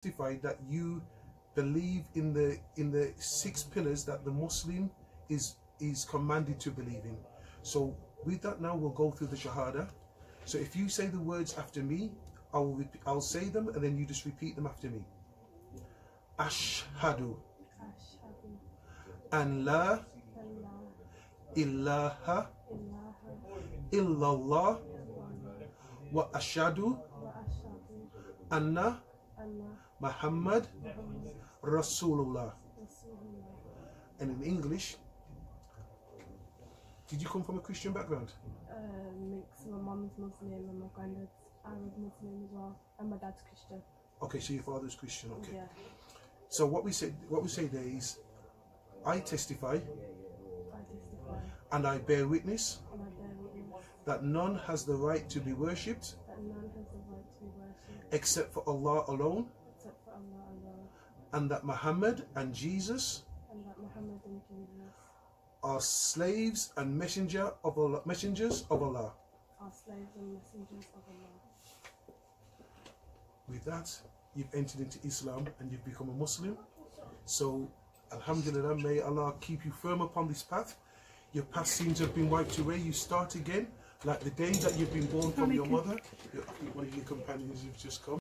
testify that you believe in the in the six pillars that the Muslim is is commanded to believe in. So with that now we'll go through the Shahada. So if you say the words after me, I'll I'll say them and then you just repeat them after me. Ashhadu an la ilaha illallah wa ashadu anna Muhammad Rasulullah. And in English, did you come from a Christian background? Uh, mix. My mom's Muslim and my granddad's Arab Muslim as well, and my dad's Christian. Okay, so your father's Christian. Okay. Yeah. So what we say, what we say there is, I testify, and I bear witness, I bear witness. that none has the right to be worshipped, right except for Allah alone, and that Muhammad and Jesus are slaves and messenger of Allah, messengers of Allah. are slaves and messengers of Allah. With that, you've entered into Islam and you've become a Muslim. So, Alhamdulillah, may Allah keep you firm upon this path. Your past sins have been wiped away. You start again, like the day that you've been born from your mother. Your, one of your companions has just come.